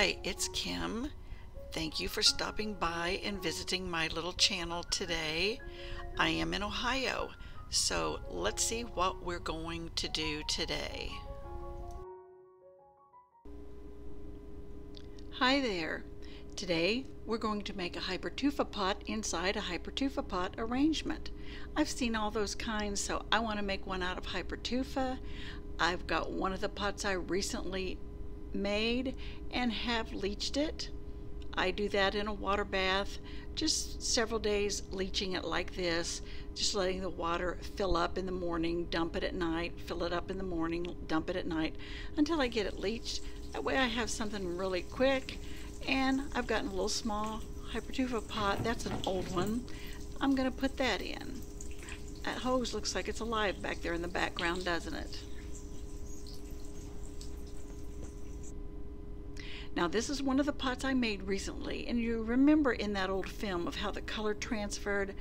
Hi, it's Kim. Thank you for stopping by and visiting my little channel today. I am in Ohio, so let's see what we're going to do today. Hi there. Today we're going to make a hypertufa pot inside a hypertufa pot arrangement. I've seen all those kinds so I want to make one out of hypertufa. I've got one of the pots I recently made and have leached it. I do that in a water bath, just several days leaching it like this, just letting the water fill up in the morning, dump it at night, fill it up in the morning, dump it at night until I get it leached. That way I have something really quick and I've gotten a little small hypertufa pot. That's an old one. I'm going to put that in. That hose looks like it's alive back there in the background, doesn't it? Now this is one of the pots I made recently and you remember in that old film of how the color transferred?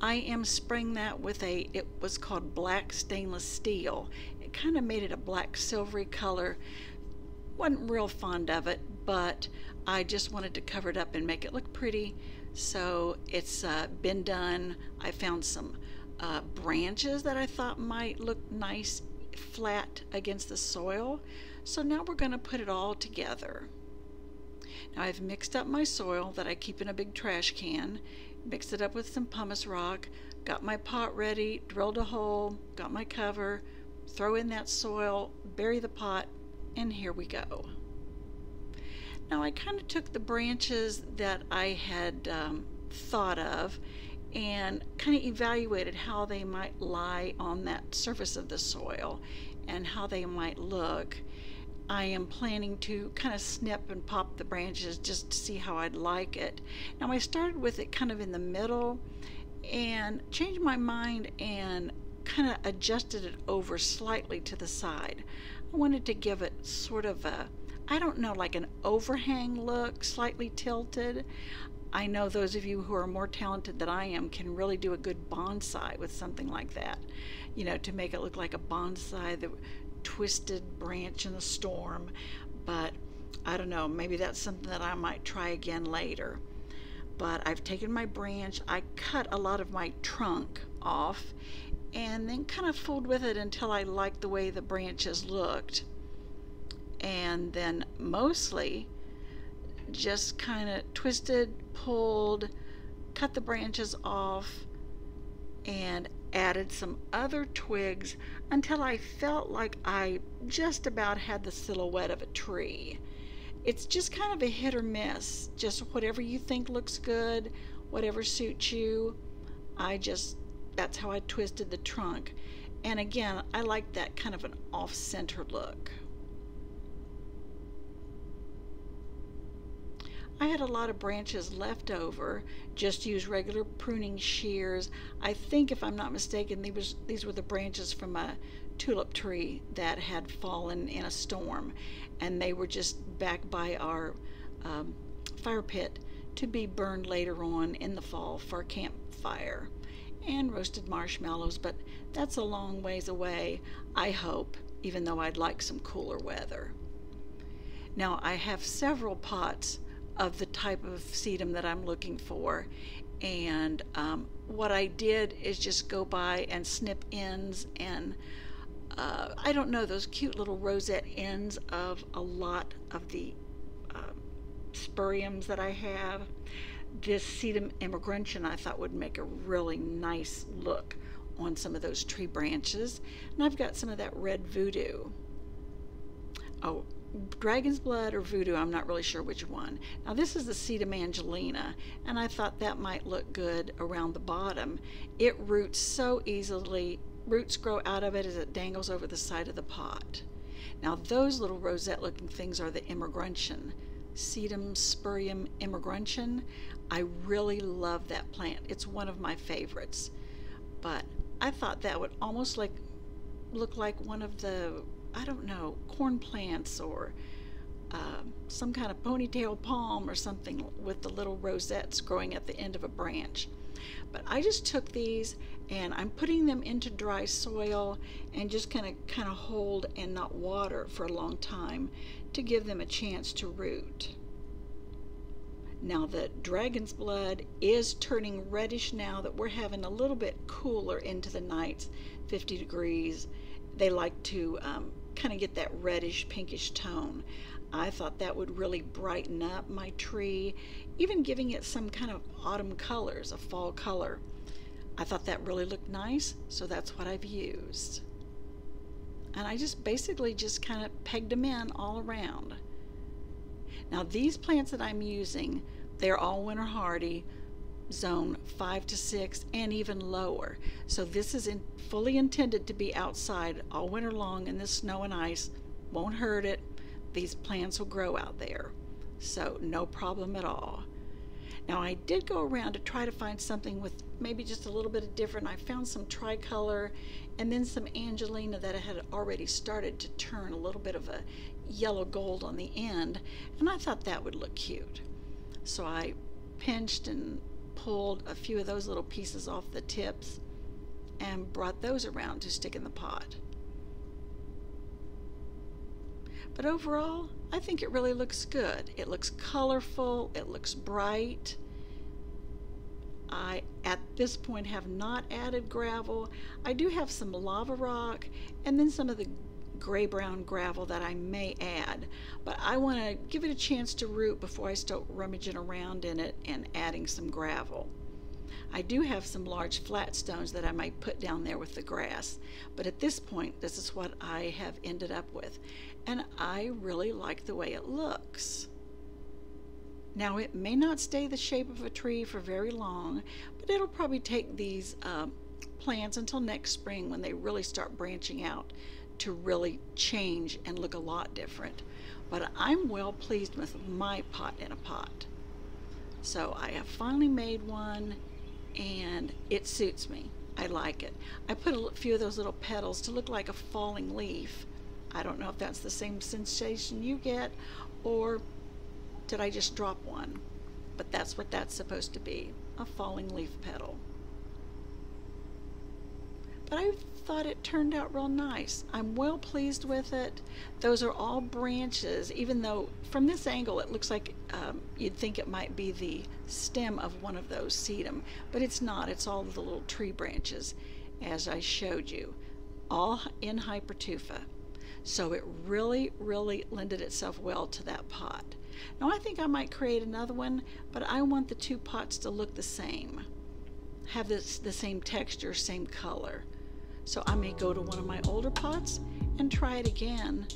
I am spraying that with a it was called black stainless steel. It kind of made it a black silvery color. Wasn't real fond of it but I just wanted to cover it up and make it look pretty. So it's uh, been done. I found some uh, branches that I thought might look nice flat against the soil. So now we're going to put it all together now I've mixed up my soil that I keep in a big trash can, mixed it up with some pumice rock, got my pot ready, drilled a hole, got my cover, throw in that soil, bury the pot, and here we go. Now I kind of took the branches that I had um, thought of and kind of evaluated how they might lie on that surface of the soil and how they might look I am planning to kind of snip and pop the branches just to see how I'd like it. Now I started with it kind of in the middle and changed my mind and kind of adjusted it over slightly to the side. I wanted to give it sort of a, I don't know, like an overhang look, slightly tilted. I know those of you who are more talented than I am can really do a good bonsai with something like that. You know, to make it look like a bonsai that twisted branch in the storm, but I don't know, maybe that's something that I might try again later. But I've taken my branch, I cut a lot of my trunk off, and then kind of fooled with it until I liked the way the branches looked. And then mostly just kind of twisted, pulled, cut the branches off, and added some other twigs until I felt like I just about had the silhouette of a tree. It's just kind of a hit or miss, just whatever you think looks good, whatever suits you. I just, that's how I twisted the trunk. And again, I like that kind of an off-center look. I had a lot of branches left over, just used regular pruning shears. I think, if I'm not mistaken, these, was, these were the branches from a tulip tree that had fallen in a storm, and they were just back by our um, fire pit to be burned later on in the fall for campfire and roasted marshmallows, but that's a long ways away, I hope, even though I'd like some cooler weather. Now I have several pots of the type of sedum that I'm looking for. And um, what I did is just go by and snip ends and uh, I don't know, those cute little rosette ends of a lot of the uh, spuriums that I have. This sedum emigrantium I thought would make a really nice look on some of those tree branches. And I've got some of that red voodoo. Oh, Dragon's Blood or Voodoo, I'm not really sure which one. Now this is the Sedum Angelina, and I thought that might look good around the bottom. It roots so easily, roots grow out of it as it dangles over the side of the pot. Now those little rosette looking things are the emigrantium, Sedum spurium emigrantium. I really love that plant. It's one of my favorites. But I thought that would almost like look like one of the I don't know, corn plants or uh, some kind of ponytail palm or something with the little rosettes growing at the end of a branch. But I just took these and I'm putting them into dry soil and just kind of kind of hold and not water for a long time to give them a chance to root. Now the dragon's blood is turning reddish now that we're having a little bit cooler into the nights, 50 degrees. They like to um, kind of get that reddish pinkish tone. I thought that would really brighten up my tree, even giving it some kind of autumn colors, a fall color. I thought that really looked nice, so that's what I've used. And I just basically just kind of pegged them in all around. Now these plants that I'm using, they're all winter hardy, zone 5 to 6 and even lower. So this is in, fully intended to be outside all winter long in the snow and ice. Won't hurt it. These plants will grow out there. So no problem at all. Now I did go around to try to find something with maybe just a little bit of different. I found some tricolor and then some Angelina that had already started to turn a little bit of a yellow gold on the end and I thought that would look cute. So I pinched and pulled a few of those little pieces off the tips and brought those around to stick in the pot. But overall, I think it really looks good. It looks colorful, it looks bright. I, at this point, have not added gravel. I do have some lava rock and then some of the gray brown gravel that I may add, but I want to give it a chance to root before I start rummaging around in it and adding some gravel. I do have some large flat stones that I might put down there with the grass, but at this point, this is what I have ended up with, and I really like the way it looks. Now, it may not stay the shape of a tree for very long, but it'll probably take these uh, plants until next spring when they really start branching out to really change and look a lot different. But I'm well pleased with my pot in a pot. So I have finally made one and it suits me. I like it. I put a few of those little petals to look like a falling leaf. I don't know if that's the same sensation you get or did I just drop one? But that's what that's supposed to be, a falling leaf petal. But I thought it turned out real nice. I'm well pleased with it. Those are all branches, even though from this angle it looks like um, you'd think it might be the stem of one of those sedum, but it's not. It's all the little tree branches, as I showed you, all in hypertufa. So it really, really lended itself well to that pot. Now I think I might create another one, but I want the two pots to look the same, have this, the same texture, same color. So I may go to one of my older pots and try it again,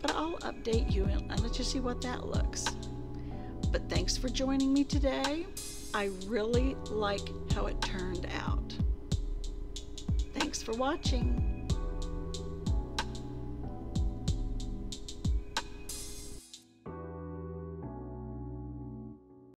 but I'll update you and, let you see what that looks. But thanks for joining me today. I really like how it turned out. Thanks for watching.